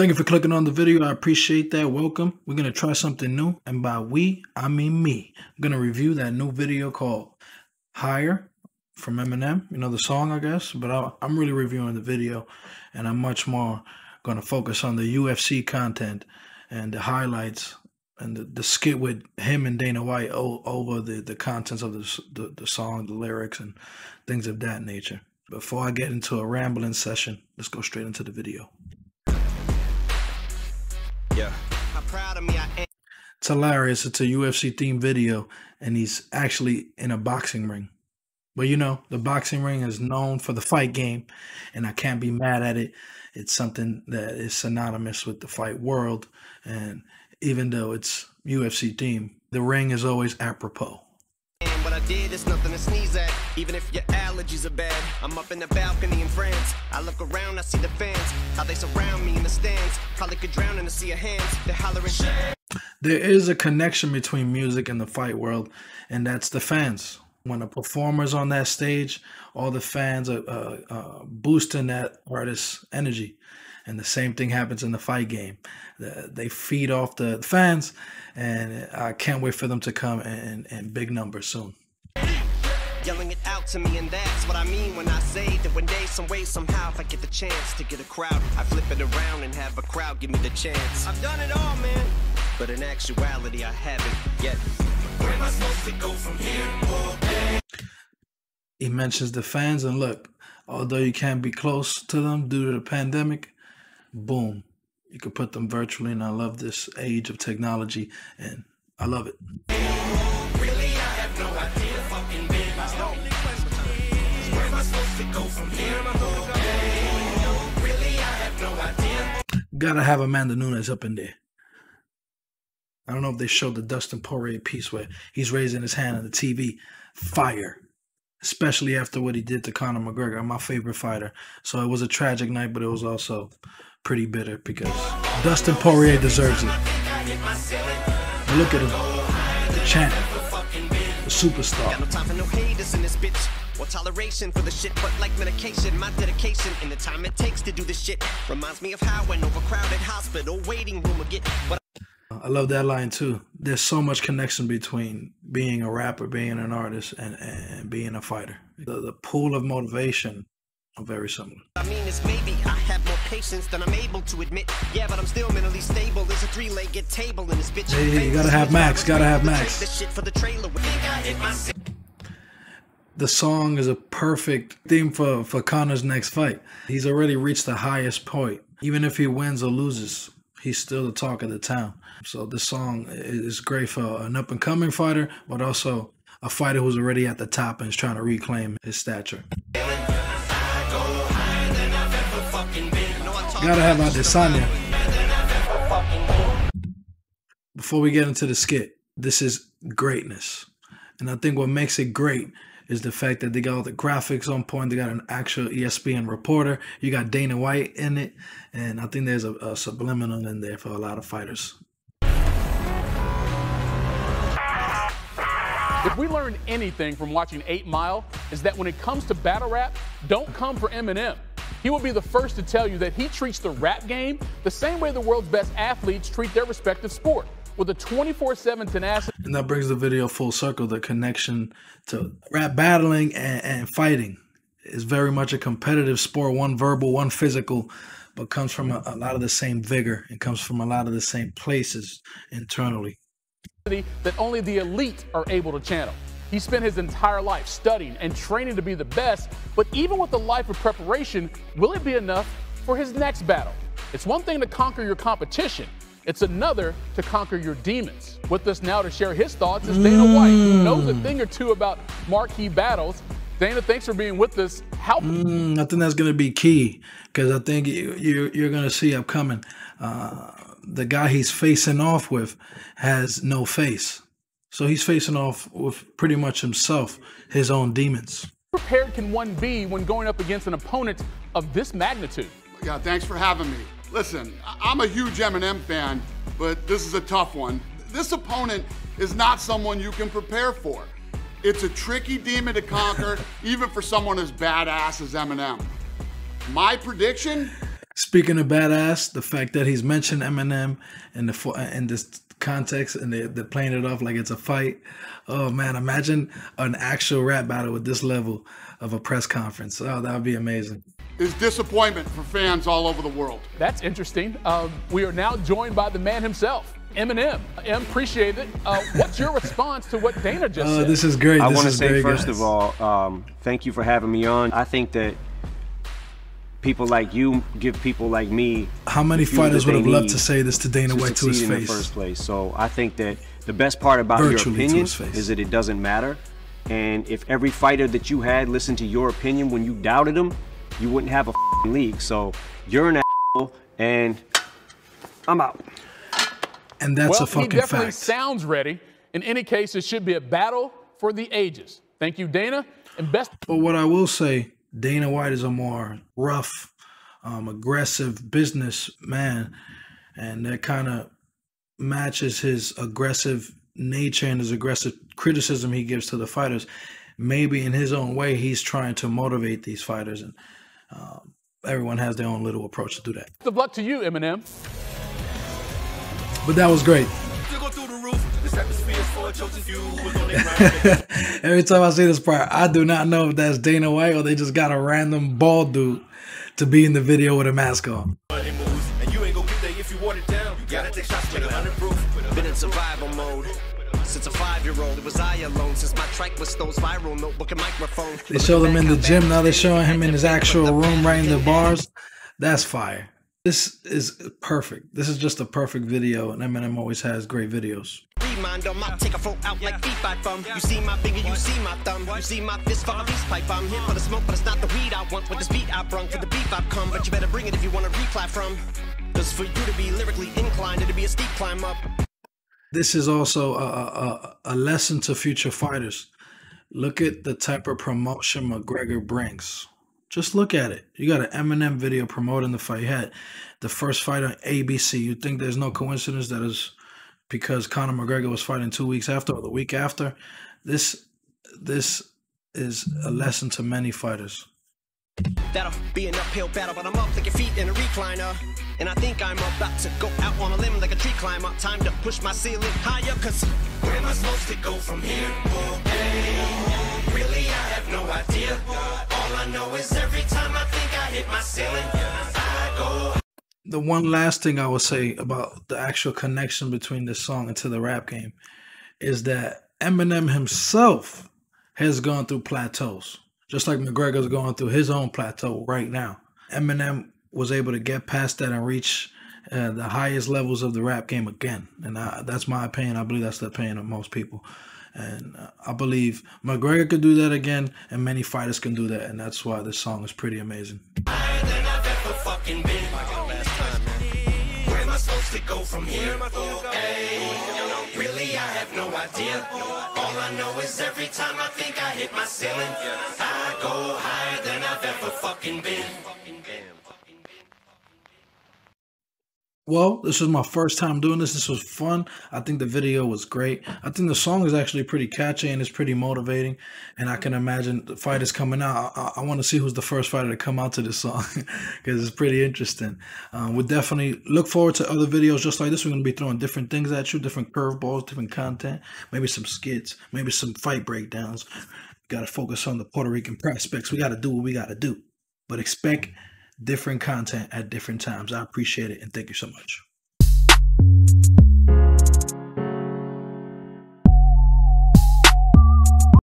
Thank you for clicking on the video. I appreciate that. Welcome. We're going to try something new. And by we, I mean me. I'm going to review that new video called Higher from Eminem. You know, the song, I guess. But I, I'm really reviewing the video. And I'm much more going to focus on the UFC content and the highlights and the, the skit with him and Dana White over the, the contents of the, the, the song, the lyrics, and things of that nature. Before I get into a rambling session, let's go straight into the video. Yeah. How proud of me I. It's hilarious. It's a UFC themed video, and he's actually in a boxing ring. But you know, the boxing ring is known for the fight game, and I can't be mad at it. It's something that is synonymous with the fight world, and even though it's UFC themed, the ring is always apropos. What I did nothing to sneeze at. Even if your allergies are bad, I'm up in the balcony in France. I look around, I see the fans, how they surround me in the stands. Probably could drown in a sea of hands. They're hollering. There is a connection between music and the fight world, and that's the fans. When a performer's on that stage, all the fans are uh, uh, boosting that artist's energy. And the same thing happens in the fight game. They feed off the fans, and I can't wait for them to come in, in big numbers soon. Yelling it out to me, and that's what I mean when I say that one day, some way, somehow, if I get the chance to get a crowd, I flip it around and have a crowd give me the chance. I've done it all, man. But in actuality, I haven't yet. Where am I supposed to go from here? He mentions the fans, and look, although you can't be close to them due to the pandemic, boom, you could put them virtually. And I love this age of technology, and I love it. Gotta have Amanda Nunes up in there. I don't know if they showed the Dustin Poirier piece where he's raising his hand on the TV. Fire. Especially after what he did to Conor McGregor, my favorite fighter. So it was a tragic night, but it was also pretty bitter because Dustin Poirier deserves it. Look at him. The champ. The superstar. No time for no haters in this bitch. Or toleration for the shit, but like medication, my dedication and the time it takes to do this shit reminds me of how an overcrowded hospital waiting room get. But I love that line too. There's so much connection between being a rapper, being an artist, and, and being a fighter. The, the pool of motivation are very similar. I mean is maybe I have more patience than I'm able to admit. Yeah, but I'm still mentally stable. There's a three-legged table in this bitch. Yeah, you gotta have Max, gotta have Max. This shit for the. The song is a perfect theme for, for Conor's next fight. He's already reached the highest point. Even if he wins or loses, he's still the talk of the town. So this song is great for an up and coming fighter, but also a fighter who's already at the top and is trying to reclaim his stature. Gotta have Adesanya. Before we get into the skit, this is greatness. And I think what makes it great is the fact that they got all the graphics on point. They got an actual ESPN reporter. You got Dana White in it. And I think there's a, a subliminal in there for a lot of fighters. If we learned anything from watching 8 Mile, is that when it comes to battle rap, don't come for Eminem. He will be the first to tell you that he treats the rap game the same way the world's best athletes treat their respective sport, with a 24 7 tenacity And that brings the video full circle. The connection to rap battling and, and fighting is very much a competitive sport, one verbal, one physical, but comes from a, a lot of the same vigor and comes from a lot of the same places internally. that only the elite are able to channel. He spent his entire life studying and training to be the best, but even with a life of preparation, will it be enough for his next battle? It's one thing to conquer your competition, it's another to conquer your demons. With us now to share his thoughts is Dana White, who knows a thing or two about marquee battles. Dana, thanks for being with us. How Mm, I think that's going to be key because I think you, you, you're going to see upcoming. Uh, the guy he's facing off with has no face. So he's facing off with pretty much himself, his own demons. prepared can one be when going up against an opponent of this magnitude? Yeah, thanks for having me. Listen, I- I'm a huge Eminem fan, but this is a tough one. This opponent is not someone you can prepare for. It's a tricky demon to conquer, even for someone as badass as Eminem. My prediction Speaking of badass, the fact that he's mentioned Eminem in the in this context and they, they're playing it off like it's a fight. Oh man, imagine an actual rap battle with this level of a press conference. Oh, that would be amazing. Is disappointment for fans all over the world. That's interesting. Um, we are now joined by the man himself. Eminem. M, appreciate it. Uh, what's your response to what Dana just uh, said? This is great. I want to say, great, first guys. of all, um, thank you for having me on. I think that people like you give people like me. How many fighters would have loved to say this to Dana to White to his face? in the first place. So I think that the best part about Virtually your opinion is that it doesn't matter. And if every fighter that you had listened to your opinion when you doubted them, you wouldn't have a league. So you're an asshole, and I'm out. And that's well, a fucking fact. he definitely fact. sounds ready. In any case, it should be a battle for the ages. Thank you, Dana, and best. But what I will say, Dana White is a more rough, um, aggressive businessman, and that kind of matches his aggressive nature and his aggressive criticism he gives to the fighters. Maybe in his own way, he's trying to motivate these fighters, and um, everyone has their own little approach to do that. Good luck to you, Eminem. But that was great. Every time I see this part, I do not know if that's Dana White or they just got a random bald dude to be in the video with a mask on. Been in survival mode. Since a five-year-old, it was I alone. Since my track was those viral notebook and microphone. They show him in the gym. Now they're showing him in his actual room right in the bars. That's fire. This is perfect. This is just a perfect video, and Eminem always has great videos. Reminder, my take a float out like beat by. You see my finger, you see my thumb. You see my fist for a pipe. I'm here for the smoke, but it's not the weed I want. With this beat I brung for the beef I've come. But you better bring it if you want to reply from. Cause for you to be lyrically inclined, it'll be a steep climb up. This is also a, a, a lesson to future fighters. Look at the type of promotion McGregor brings. Just look at it. You got an Eminem video promoting the fight. You had the first fight on ABC. You think there's no coincidence that is because Conor McGregor was fighting two weeks after or the week after? This this is a lesson to many fighters. That'll be an uphill battle, but I'm up like your feet in a recliner. And I think I'm about to go out on a limb like a tree climber. Time to push my ceiling higher, cause where am I supposed to go from here? Okay. Really, I have no idea. The one last thing I will say about the actual connection between this song and to the rap game is that Eminem himself has gone through plateaus, just like McGregor's going through his own plateau right now. Eminem was able to get past that and reach uh, the highest levels of the rap game again. And I, that's my opinion. I believe that's the opinion of most people. And uh, I believe McGregor could do that again, and many fighters can do that. And that's why this song is pretty amazing. every time I think I hit my ceiling, I go higher than I've ever fucking been. Well, this was my first time doing this. This was fun. I think the video was great. I think the song is actually pretty catchy and it's pretty motivating. And I can imagine the fighters coming out. I, I want to see who's the first fighter to come out to this song because it's pretty interesting. Um, we'll definitely look forward to other videos just like this. We're going to be throwing different things at you, different curveballs, different content, maybe some skits, maybe some fight breakdowns. Got to focus on the Puerto Rican prospects. We got to do what we got to do. But expect different content at different times. I appreciate it and thank you so much.